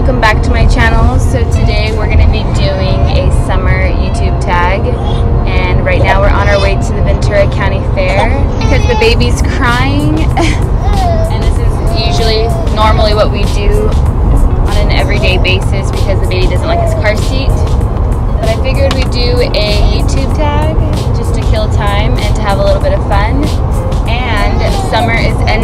welcome back to my channel. So today we're going to be doing a summer YouTube tag and right now we're on our way to the Ventura County Fair because the baby's crying and this is usually normally what we do on an everyday basis because the baby doesn't like his car seat. But I figured we'd do a YouTube tag just to kill time and to have a little bit of fun. And summer is ending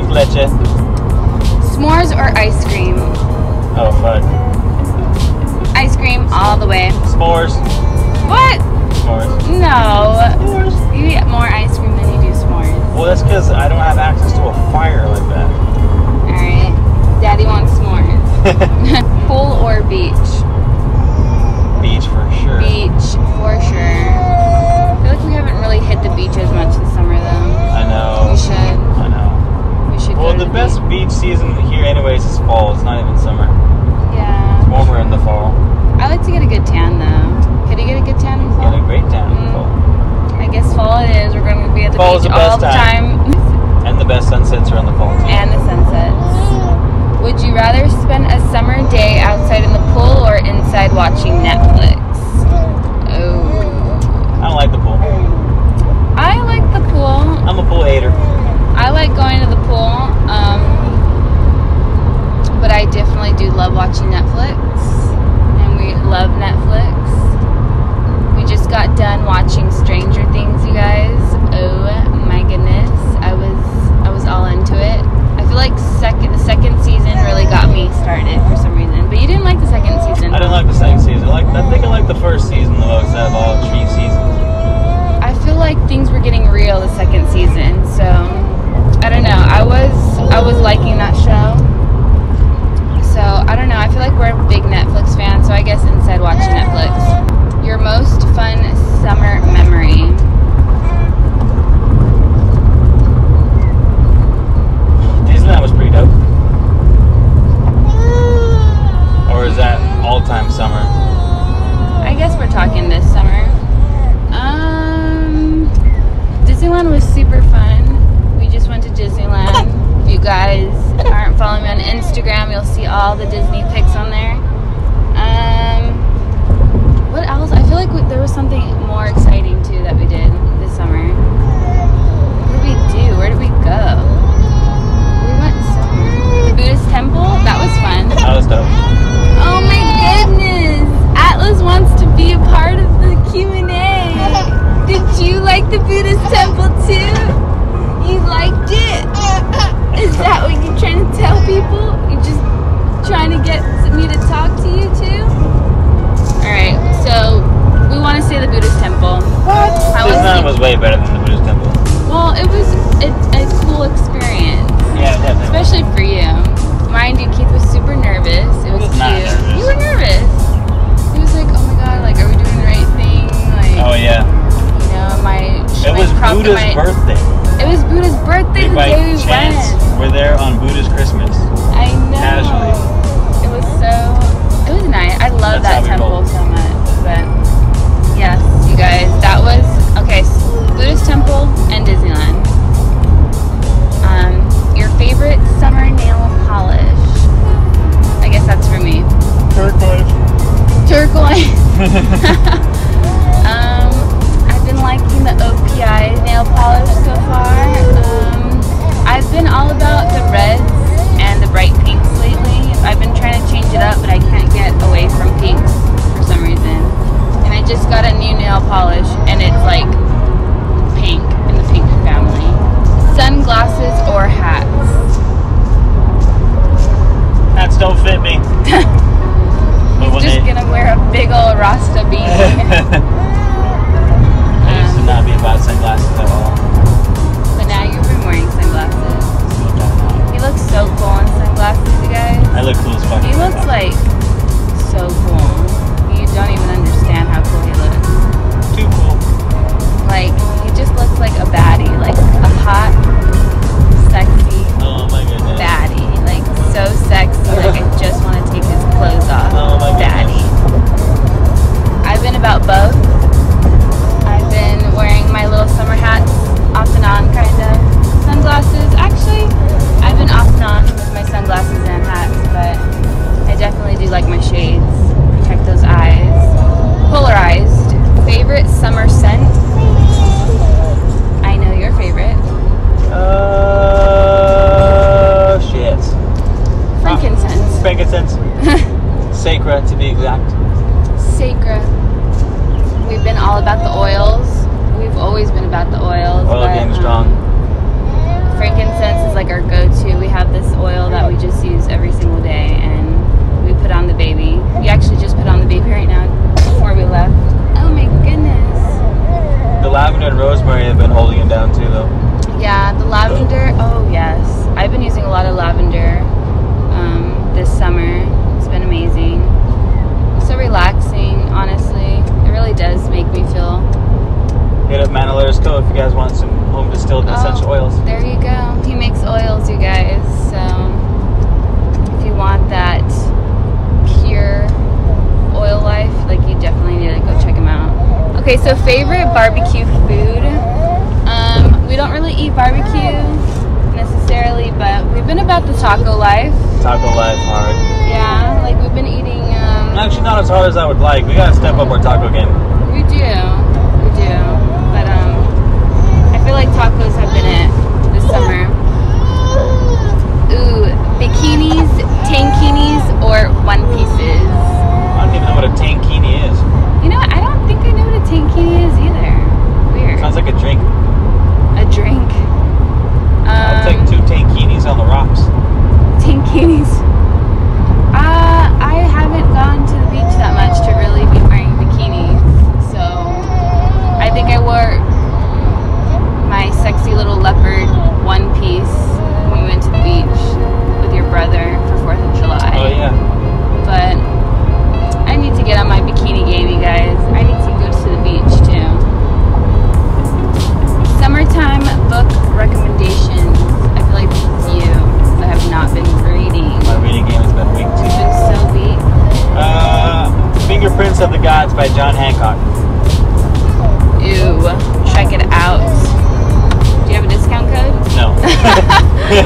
Wants leche. S'mores or ice cream? Oh, fuck. Ice cream all the way. S'mores. What? S'mores. No. S'mores. You eat more ice cream than you do s'mores. Well, that's because I don't have access to a fire like that. Alright. Daddy wants s'mores. Pool or beach? Beach for sure. Beach, for sure. I feel like we haven't really hit the beach as much Well, the best beach. season here, anyways, is fall. It's not even summer. Yeah. It's warmer in the fall. I like to get a good tan, though. Could you get a good tan in fall? Get a great tan in the Mm. fall. I guess fall it is. We're going to be at the Fall beach the all the time. time. And the best sunsets are in the fall. Too. and the sunsets. Would you rather spend a summer day outside in the pool or inside watching Netflix? Oh. I don't like the pool. I like the pool. I'm a pool hater. I like going to the pool. Um, but I definitely do love watching Netflix. And we love Netflix. We just got done watching Stranger Things, you guys. Oh my goodness. I was I was all into it. I feel like second the second season really got me started for some reason. But you didn't like the second season. I didn't like the second season. I like I think I like the first season the most out of all three seasons. I feel like things were getting real the second season, so I don't know. I was I was liking that show. So I don't know. I feel like we're big Netflix fans, so I guess instead watching Netflix. Your most fun summer memory. Disneyland was pretty dope. Or is that all time summer? I guess we're talking this summer. Um, Disneyland was super fun. We just went to Disneyland. If you guys aren't following me on Instagram, you'll see all the Disney pics on there. Um, what else? I feel like we, there was something more exciting too that we did this summer. What did we do? Where did we go? It was a, a cool experience, Yeah, definitely. especially for you. Mind you, Keith was super nervous. It was was cute. You were nervous. He was like, "Oh my god, like, are we doing the right thing?" Like, Oh yeah. you know, my It my was Buddha's my- birthday. It was Buddha's birthday We the day we chance went. were there on Buddha's Christmas. I know. Casually. It was so. It was nice. I love That's that temple so much. Sacra, to be exact. Sacra. We've been all about the oils. We've always been about the oils. Oil but, game um, strong. frankincense is like our go-to. We have this oil that we just use every single day, and we put on the baby. We actually just put on the baby right now before we left. Oh my goodness. The lavender and rosemary have been holding him down too, though. Yeah, the lavender. Oh yes, I've been using a lot of lavender um, this summer. It's been amazing. So relaxing, honestly. It really does make me feel. Hit up Man of Letters Co. if you guys want some home distilled Oh. essential oils. There you go. He makes oils, you guys. So if you want that pure oil life, like you definitely need to go check him out. Okay, so favorite barbecue food. Um, we don't really eat barbecue necessarily, but we've been about the taco life. Taco life hard. Yeah, like we've been eating. Um, Actually, not as hard as I would like. We gotta step up our taco game. We do, we do. But um, I feel like tacos have been it this summer. Ooh, bikinis, tankinis, or one pieces. I don't even know what a tankini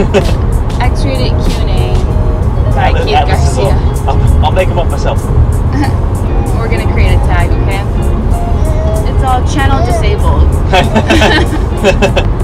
X-rated Q and A by Keith Garcia. I'll, I'll make them up myself. We're gonna create a tag, okay? It's all channel disabled.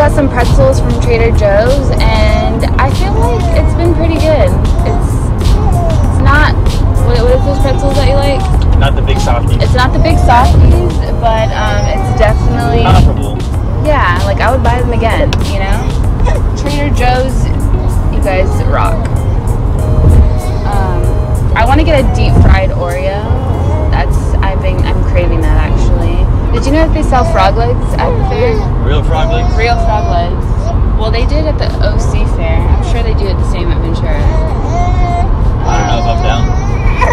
got some pretzels from Trader Joe's, and I feel like it's been pretty good. It's it's not. What, what is those pretzels that you like? Not the big softies. It's not the big softies, but um, it's definitely comparable. yeah. Like I would buy them again. You know, Trader Joe's. You guys rock. Um, I want to get a deep fried Oreo. That's I've been I'm craving that actually. Did you know that they sell frog legs at the fair? Real frog legs. Real frog legs. Well, they did at the OC fair. I'm sure they do at the same at Ventura. I don't know if I'm down.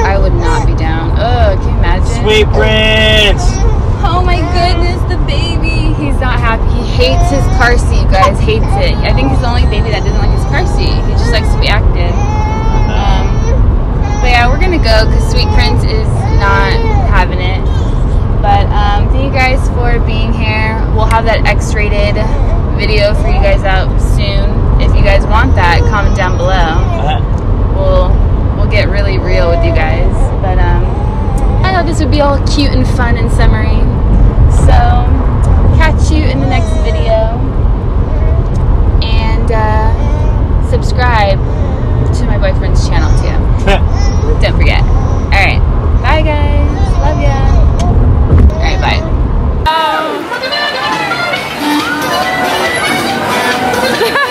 I would not be down. Oh, can you imagine? Sweet Prince. Oh my goodness, the baby. He's not happy. He hates his car seat, you guys. Hates it. I think he's the only baby that doesn't like his car seat. He just likes to be active. Um, but yeah, we're gonna go because Sweet Prince is not having it. But um, thank you guys for being here. We'll have that X-rated video for you guys out soon. If you guys want that, comment down below. Uh-huh. We'll we'll get really real with you guys. But um, I thought this would be all cute and fun and summery. So catch you in the next video and uh, subscribe to my boyfriend's channel too. Don't forget. All right, bye guys. Love ya. Okay, bye. Oh.